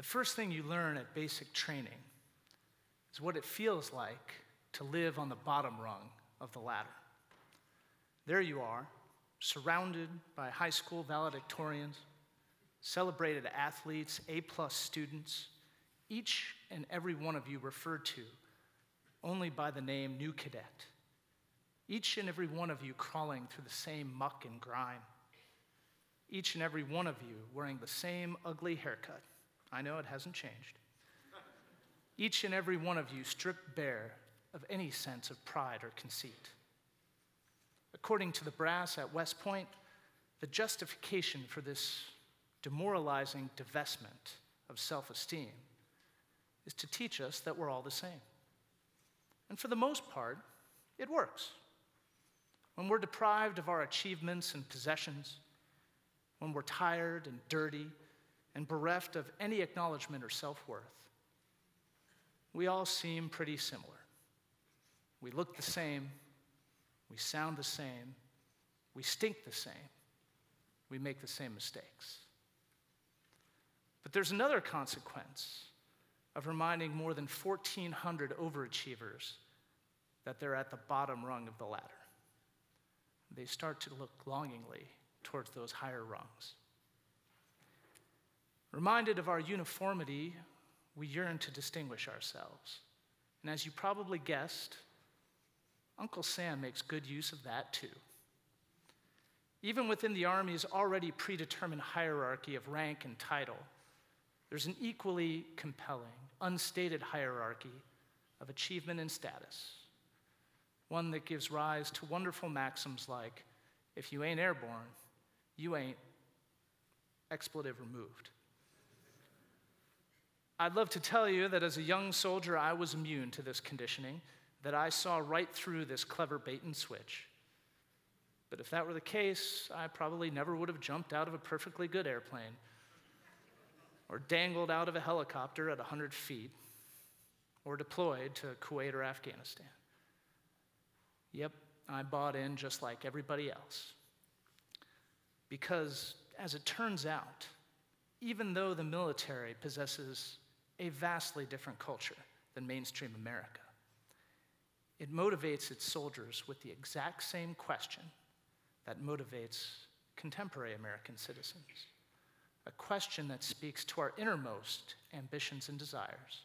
The first thing you learn at basic training is what it feels like to live on the bottom rung of the ladder. There you are, surrounded by high school valedictorians, celebrated athletes, A plus students, each and every one of you referred to only by the name new cadet. Each and every one of you crawling through the same muck and grime. Each and every one of you wearing the same ugly haircut. I know it hasn't changed. Each and every one of you stripped bare of any sense of pride or conceit. According to the brass at West Point, the justification for this demoralizing divestment of self esteem is to teach us that we're all the same. And for the most part, it works. When we're deprived of our achievements and possessions, when we're tired and dirty and bereft of any acknowledgement or self worth, we all seem pretty similar. We look the same, we sound the same, we stink the same, we make the same mistakes. But there's another consequence of reminding more than 1,400 overachievers that they're at the bottom rung of the ladder. They start to look longingly towards those higher rungs. Reminded of our uniformity, we yearn to distinguish ourselves. And as you probably guessed, Uncle Sam makes good use of that too. Even within the Army's already predetermined hierarchy of rank and title, there's an equally compelling, unstated hierarchy of achievement and status. One that gives rise to wonderful maxims like if you ain't airborne, you ain't expletive removed. I'd love to tell you that as a young soldier, I was immune to this conditioning, that I saw right through this clever bait and switch. But if that were the case, I probably never would have jumped out of a perfectly good airplane or dangled out of a helicopter at 100 feet or deployed to Kuwait or Afghanistan. Yep, I bought in just like everybody else. Because, as it turns out, even though the military possesses a vastly different culture than mainstream America, it motivates its soldiers with the exact same question that motivates contemporary American citizens a question that speaks to our innermost ambitions and desires.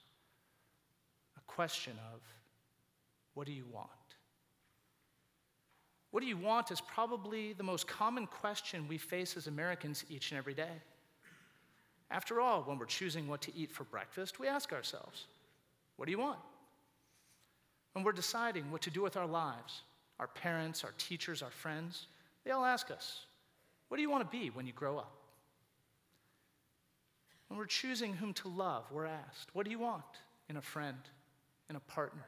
A question of, what do you want? What do you want is probably the most common question we face as Americans each and every day. After all, when we're choosing what to eat for breakfast, we ask ourselves, What do you want? When we're deciding what to do with our lives, our parents, our teachers, our friends, they all ask us, What do you want to be when you grow up? When we're choosing whom to love, we're asked, What do you want in a friend, in a partner?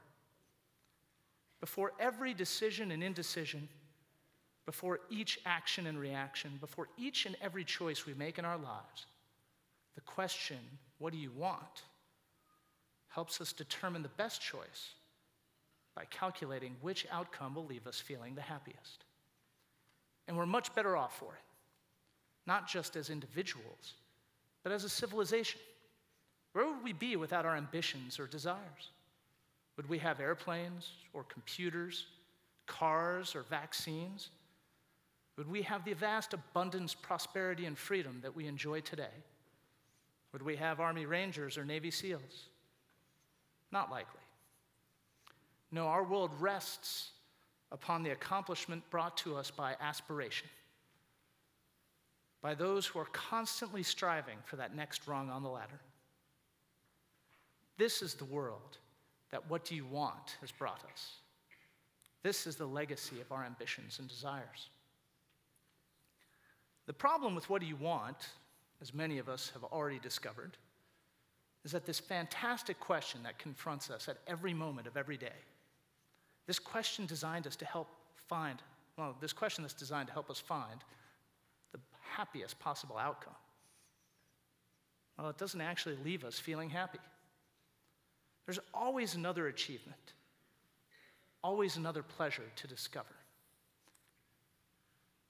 Before every decision and indecision, before each action and reaction, before each and every choice we make in our lives, the question, What do you want? helps us determine the best choice by calculating which outcome will leave us feeling the happiest. And we're much better off for it, not just as individuals but as a civilization. Where would we be without our ambitions or desires? Would we have airplanes or computers, cars or vaccines? Would we have the vast abundance, prosperity, and freedom that we enjoy today? Would we have Army Rangers or Navy SEALs? Not likely. No, our world rests upon the accomplishment brought to us by aspiration by those who are constantly striving for that next rung on the ladder. This is the world that What Do You Want has brought us. This is the legacy of our ambitions and desires. The problem with What Do You Want, as many of us have already discovered, is that this fantastic question that confronts us at every moment of every day, this question designed us to help find, well, this question that's designed to help us find the happiest possible outcome. Well, it doesn't actually leave us feeling happy. There's always another achievement, always another pleasure to discover.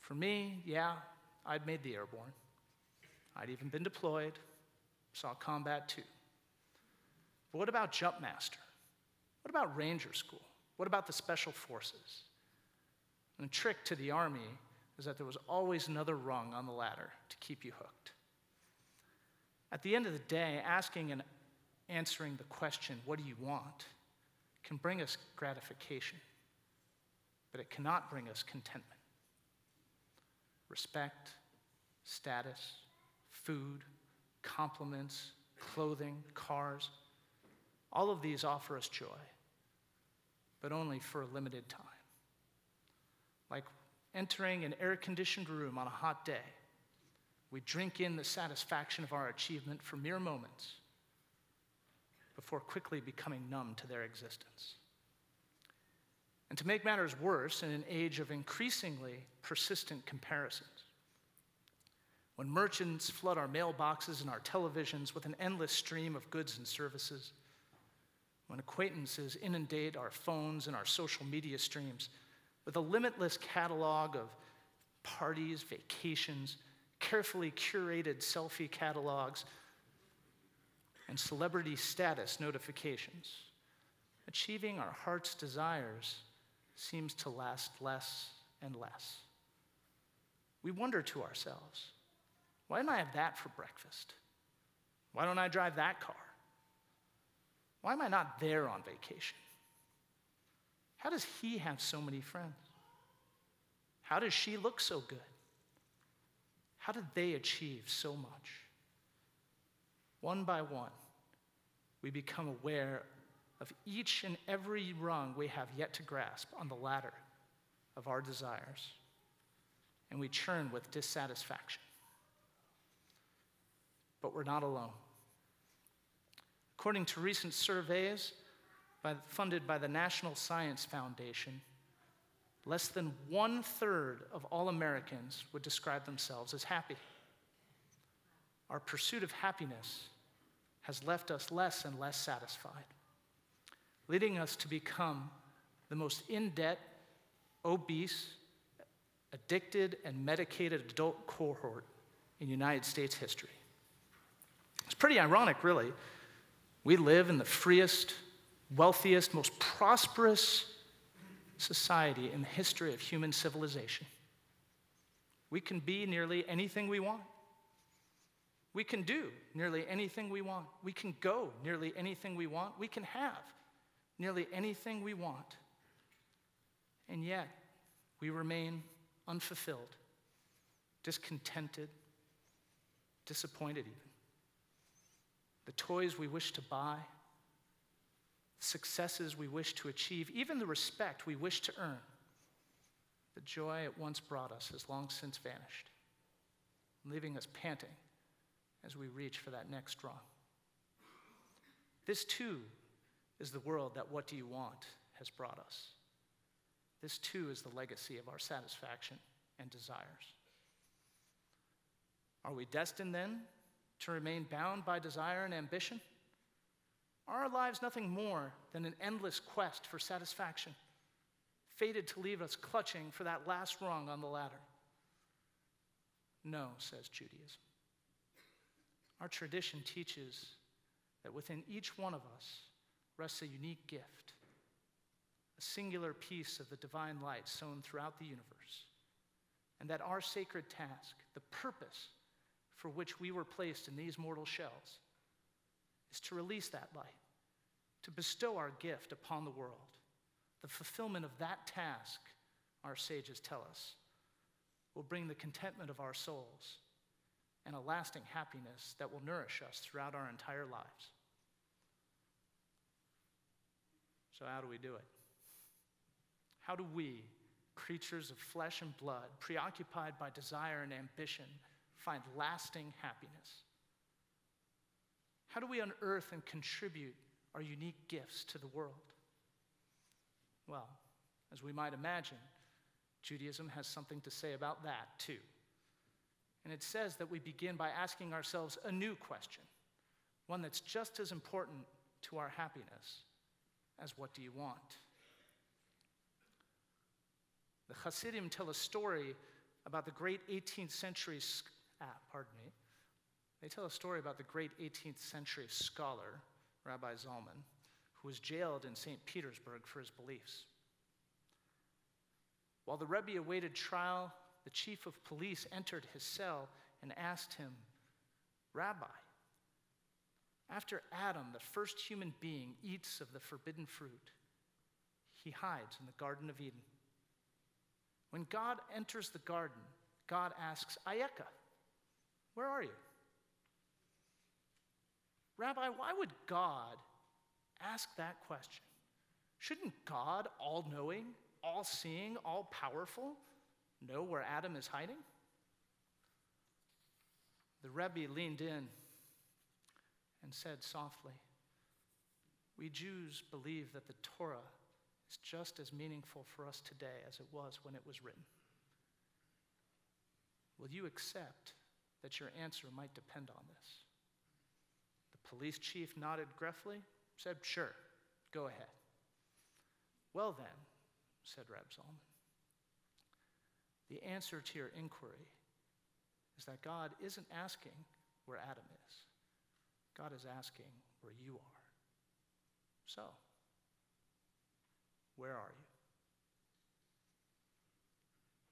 For me, yeah, I'd made the airborne. I'd even been deployed, saw combat too. But what about Jumpmaster? What about Ranger School? What about the Special Forces? And the trick to the Army is that there was always another rung on the ladder to keep you hooked. At the end of the day, asking and answering the question, What do you want? can bring us gratification, but it cannot bring us contentment. Respect, status, food, compliments, clothing, cars, all of these offer us joy, but only for a limited time. Like entering an air conditioned room on a hot day, we drink in the satisfaction of our achievement for mere moments before quickly becoming numb to their existence. And to make matters worse, in an age of increasingly persistent comparisons, when merchants flood our mailboxes and our televisions with an endless stream of goods and services, when acquaintances inundate our phones and our social media streams with a limitless catalog of parties, vacations, carefully curated selfie catalogs, and celebrity status notifications, achieving our heart's desires seems to last less and less. We wonder to ourselves, why didn't I have that for breakfast? Why don't I drive that car? Why am I not there on vacation? How does he have so many friends? How does she look so good? How did they achieve so much? One by one, we become aware of each and every rung we have yet to grasp on the ladder of our desires, and we churn with dissatisfaction. But we're not alone. According to recent surveys by, funded by the National Science Foundation, less than one third of all Americans would describe themselves as happy. Our pursuit of happiness has left us less and less satisfied, leading us to become the most in debt, obese, addicted, and medicated adult cohort in United States history. It's pretty ironic, really. We live in the freest, wealthiest, most prosperous society in the history of human civilization. We can be nearly anything we want. We can do nearly anything we want. We can go nearly anything we want. We can have nearly anything we want. And yet, we remain unfulfilled, discontented, disappointed even the toys we wish to buy, the successes we wish to achieve, even the respect we wish to earn. The joy it once brought us has long since vanished, leaving us panting as we reach for that next rung. This too is the world that What Do You Want has brought us. This too is the legacy of our satisfaction and desires. Are we destined then to remain bound by desire and ambition? Are our lives nothing more than an endless quest for satisfaction, fated to leave us clutching for that last rung on the ladder? No, says Judaism. Our tradition teaches that within each one of us rests a unique gift, a singular piece of the divine light sown throughout the universe, and that our sacred task, the purpose for which we were placed in these mortal shells is to release that light, to bestow our gift upon the world. The fulfillment of that task, our sages tell us, will bring the contentment of our souls and a lasting happiness that will nourish us throughout our entire lives. So, how do we do it? How do we, creatures of flesh and blood, preoccupied by desire and ambition, find lasting happiness? How do we unearth and contribute our unique gifts to the world? Well, as we might imagine, Judaism has something to say about that too. And it says that we begin by asking ourselves a new question, one that's just as important to our happiness as what do you want? The Hasidim tell a story about the great 18th century ah, pardon me, They tell a story about the great 18th century scholar, Rabbi Zalman, who was jailed in St. Petersburg for his beliefs. While the Rebbe awaited trial, the chief of police entered his cell and asked him, Rabbi, after Adam, the first human being, eats of the forbidden fruit, he hides in the Garden of Eden. When God enters the garden, God asks, Ayeka, where are you? Rabbi, why would God ask that question? Shouldn't God, all knowing, all seeing, all powerful, know where Adam is hiding? The Rebbe leaned in and said softly, We Jews believe that the Torah is just as meaningful for us today as it was when it was written. Will you accept that your answer might depend on this? The police chief nodded gruffly, said, Sure, go ahead. Well, then, said Reb Zalman, the answer to your inquiry is that God isn't asking where Adam is, God is asking where you are. So, where are you?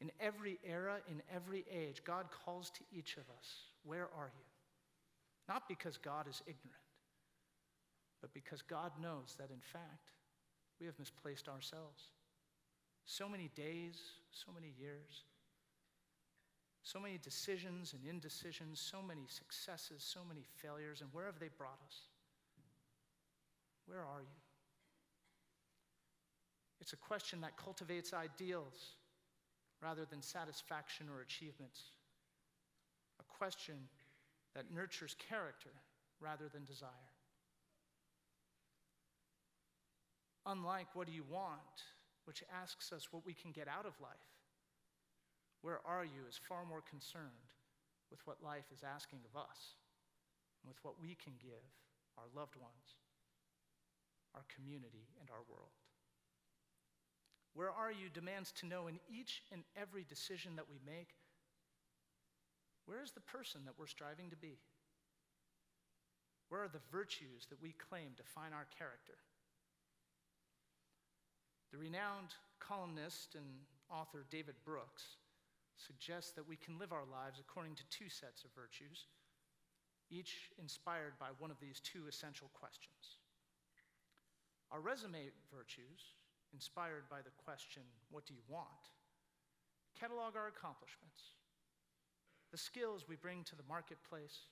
In every era, in every age, God calls to each of us, Where are you? Not because God is ignorant, but because God knows that in fact we have misplaced ourselves. So many days, so many years, so many decisions and indecisions, so many successes, so many failures, and where have they brought us? Where are you? It's a question that cultivates ideals rather than satisfaction or achievements. A question that nurtures character rather than desire. Unlike what do you want, which asks us what we can get out of life, where are you is far more concerned with what life is asking of us and with what we can give our loved ones, our community, and our world. Where are you demands to know in each and every decision that we make where is the person that we're striving to be? Where are the virtues that we claim define our character? The renowned columnist and author David Brooks suggests that we can live our lives according to two sets of virtues, each inspired by one of these two essential questions. Our resume virtues inspired by the question, What do you want? catalog our accomplishments, the skills we bring to the marketplace,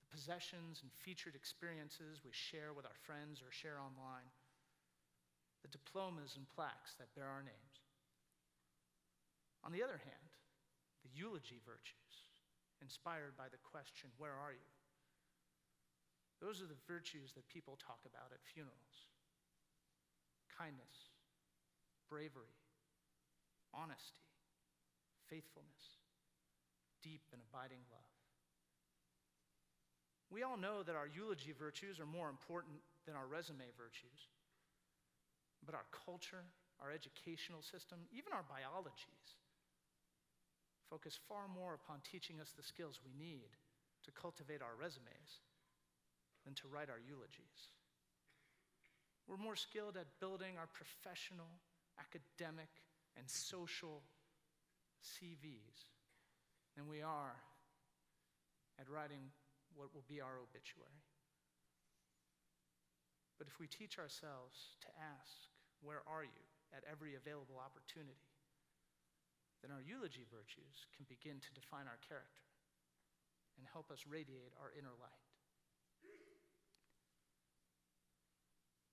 the possessions and featured experiences we share with our friends or share online, the diplomas and plaques that bear our names. On the other hand, the eulogy virtues, inspired by the question, Where are you? Those are the virtues that people talk about at funerals kindness, bravery, honesty, faithfulness, deep and abiding love. We all know that our eulogy virtues are more important than our resume virtues. But our culture, our educational system, even our biologies, focus far more upon teaching us the skills we need to cultivate our resumes than to write our eulogies. We're more skilled at building our professional, academic, and social CVs than we are at writing what will be our obituary. But if we teach ourselves to ask, Where are you? at every available opportunity, then our eulogy virtues can begin to define our character and help us radiate our inner light.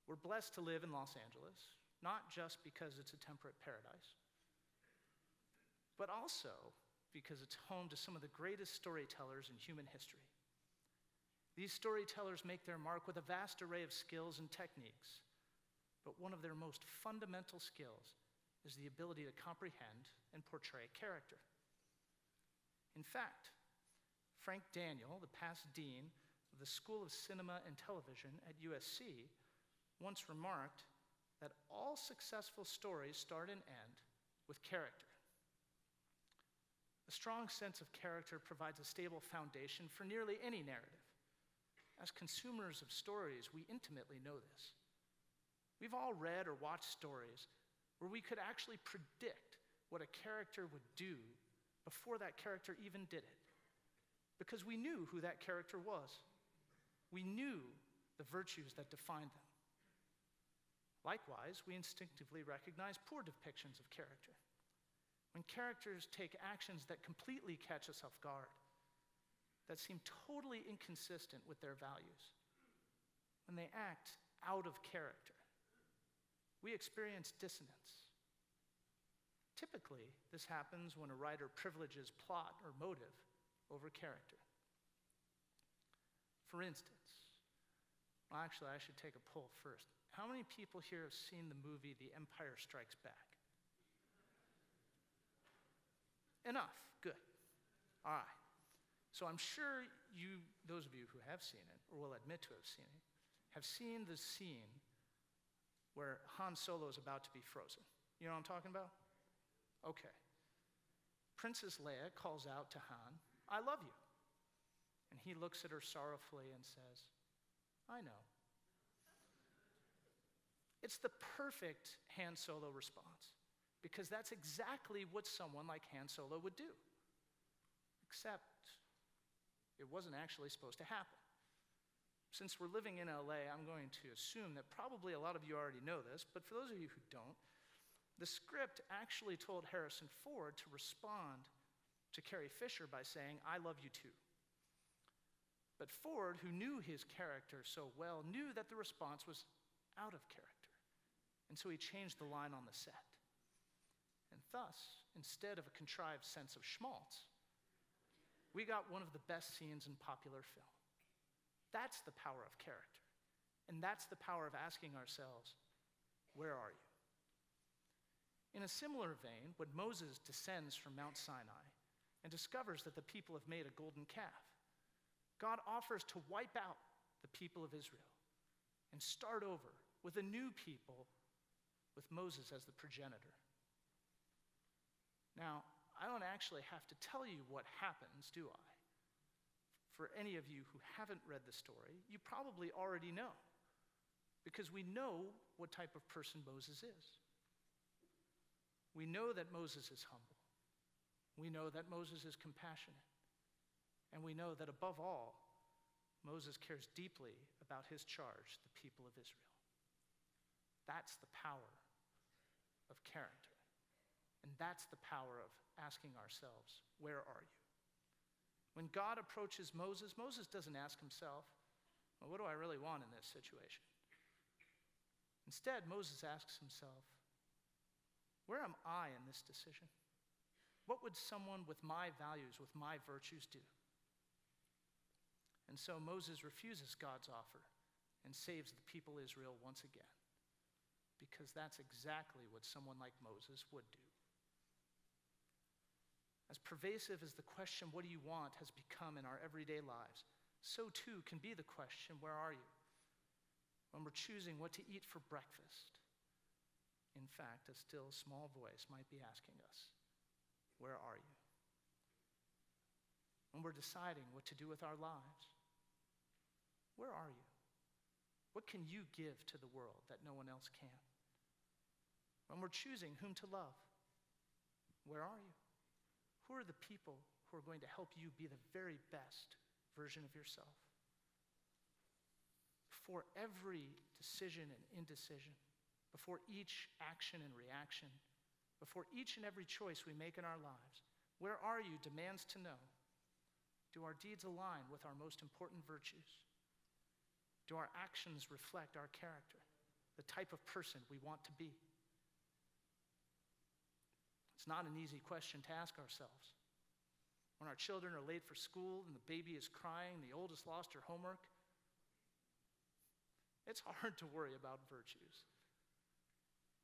We're blessed to live in Los Angeles, not just because it's a temperate paradise, but also because it's home to some of the greatest storytellers in human history. These storytellers make their mark with a vast array of skills and techniques, but one of their most fundamental skills is the ability to comprehend and portray character. In fact, Frank Daniel, the past dean of the School of Cinema and Television at USC, once remarked that all successful stories start and end with character. A strong sense of character provides a stable foundation for nearly any narrative. As consumers of stories, we intimately know this. We've all read or watched stories where we could actually predict what a character would do before that character even did it, because we knew who that character was. We knew the virtues that defined them. Likewise, we instinctively recognize poor depictions of character. When characters take actions that completely catch us off guard, that seem totally inconsistent with their values, when they act out of character, we experience dissonance. Typically, this happens when a writer privileges plot or motive over character. For instance, well, actually, I should take a poll first. How many people here have seen the movie The Empire Strikes Back? Enough. Good. All right. So I'm sure you, those of you who have seen it, or will admit to have seen it, have seen the scene where Han Solo is about to be frozen. You know what I'm talking about? Okay. Princess Leia calls out to Han, I love you. And he looks at her sorrowfully and says, I know. It's the perfect Han Solo response because that's exactly what someone like Han Solo would do. Except it wasn't actually supposed to happen. Since we're living in LA, I'm going to assume that probably a lot of you already know this, but for those of you who don't, the script actually told Harrison Ford to respond to Carrie Fisher by saying, I love you too. But Ford, who knew his character so well, knew that the response was out of character. And so he changed the line on the set. And thus, instead of a contrived sense of schmaltz, we got one of the best scenes in popular film. That's the power of character. And that's the power of asking ourselves, where are you? In a similar vein, when Moses descends from Mount Sinai and discovers that the people have made a golden calf, God offers to wipe out the people of Israel and start over with a new people with Moses as the progenitor. Now, I don't actually have to tell you what happens, do I? For any of you who haven't read the story, you probably already know, because we know what type of person Moses is. We know that Moses is humble. We know that Moses is compassionate. And we know that above all, Moses cares deeply about his charge, the people of Israel. That's the power of character. And that's the power of asking ourselves, where are you? When God approaches Moses, Moses doesn't ask himself, well, what do I really want in this situation? Instead, Moses asks himself, where am I in this decision? What would someone with my values, with my virtues do? And so Moses refuses God's offer and saves the people Israel once again, because that's exactly what someone like Moses would do. As pervasive as the question, what do you want, has become in our everyday lives, so too can be the question, where are you? When we're choosing what to eat for breakfast, in fact, a still small voice might be asking us, where are you? When we're deciding what to do with our lives, where are you? What can you give to the world that no one else can? When we're choosing whom to love, where are you? Who are the people who are going to help you be the very best version of yourself? For every decision and indecision, before each action and reaction, before each and every choice we make in our lives, where are you demands to know do our deeds align with our most important virtues? Do our actions reflect our character, the type of person we want to be? It's not an easy question to ask ourselves. When our children are late for school and the baby is crying, the oldest lost her homework, it's hard to worry about virtues.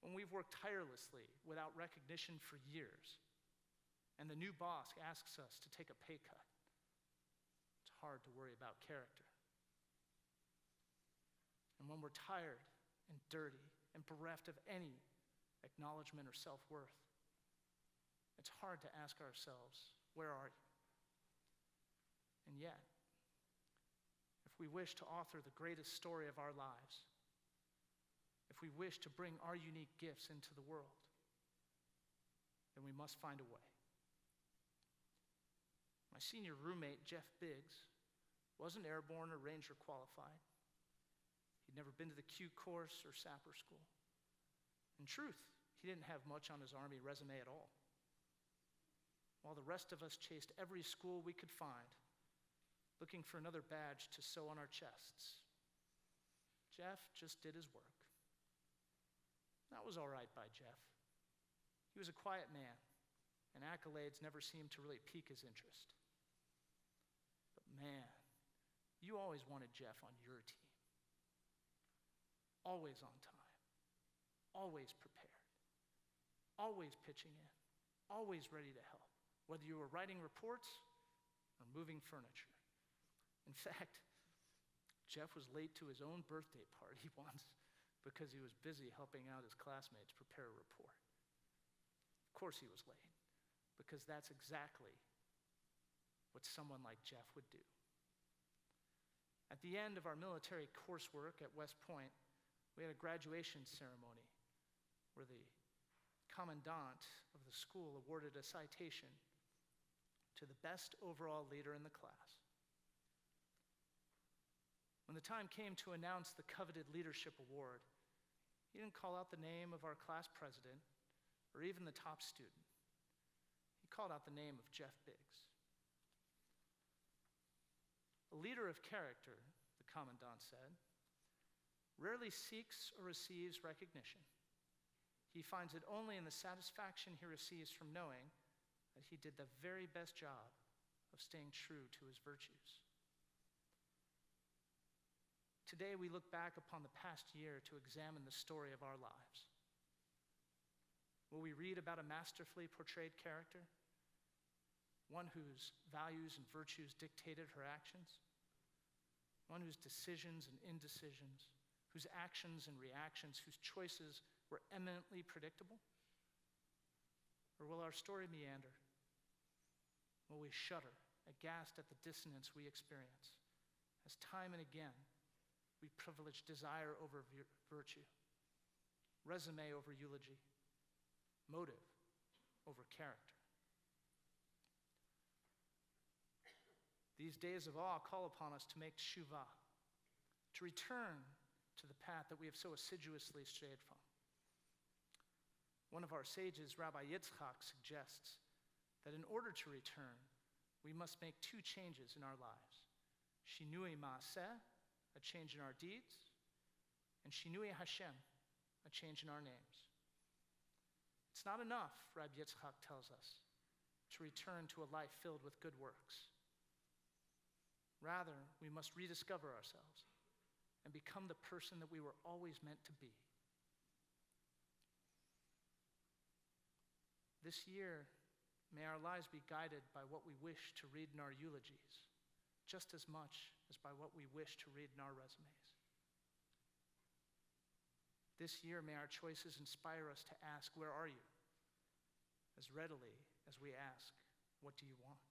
When we've worked tirelessly without recognition for years, and the new boss asks us to take a pay cut, it's hard to worry about character. And when we're tired and dirty and bereft of any acknowledgement or self worth, it's hard to ask ourselves, Where are you? And yet, if we wish to author the greatest story of our lives, if we wish to bring our unique gifts into the world, then we must find a way. My senior roommate, Jeff Biggs, wasn't airborne or ranger qualified. He'd never been to the Q course or sapper school. In truth, he didn't have much on his Army resume at all. While the rest of us chased every school we could find, looking for another badge to sew on our chests, Jeff just did his work. That was all right by Jeff. He was a quiet man, and accolades never seemed to really pique his interest. But man, you always wanted Jeff on your team. Always on time, always prepared, always pitching in, always ready to help, whether you were writing reports or moving furniture. In fact, Jeff was late to his own birthday party once because he was busy helping out his classmates prepare a report. Of course, he was late because that's exactly what someone like Jeff would do. At the end of our military coursework at West Point, we had a graduation ceremony where the commandant of the school awarded a citation to the best overall leader in the class. When the time came to announce the coveted leadership award, he didn't call out the name of our class president or even the top student. He called out the name of Jeff Biggs. A leader of character, the commandant said, rarely seeks or receives recognition. He finds it only in the satisfaction he receives from knowing that he did the very best job of staying true to his virtues. Today, we look back upon the past year to examine the story of our lives. Will we read about a masterfully portrayed character? One whose values and virtues dictated her actions? One whose decisions and indecisions, whose actions and reactions, whose choices were eminently predictable? Or will our story meander? Will we shudder, aghast at the dissonance we experience, as time and again we privilege desire over virtue, resume over eulogy, motive over character. These days of awe call upon us to make tshuva, to return to the path that we have so assiduously strayed from. One of our sages, Rabbi Yitzchak, suggests that in order to return, we must make two changes in our lives shinui maaseh, a change in our deeds, and shinui Hashem, a change in our names. It's not enough, Rabbi Yitzchak tells us, to return to a life filled with good works. Rather, we must rediscover ourselves and become the person that we were always meant to be. This year, may our lives be guided by what we wish to read in our eulogies, just as much as by what we wish to read in our resumes. This year, may our choices inspire us to ask, Where are you? as readily as we ask, What do you want?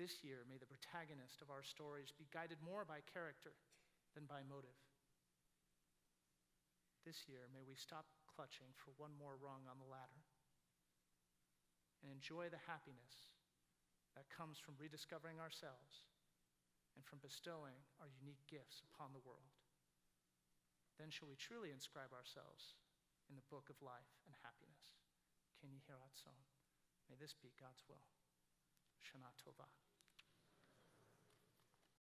This year, may the protagonist of our stories be guided more by character than by motive. This year, may we stop clutching for one more rung on the ladder and enjoy the happiness that comes from rediscovering ourselves and from bestowing our unique gifts upon the world. Then shall we truly inscribe ourselves in the book of life and happiness. Ken Yehiratzon. May this be God's will. Shana Tova.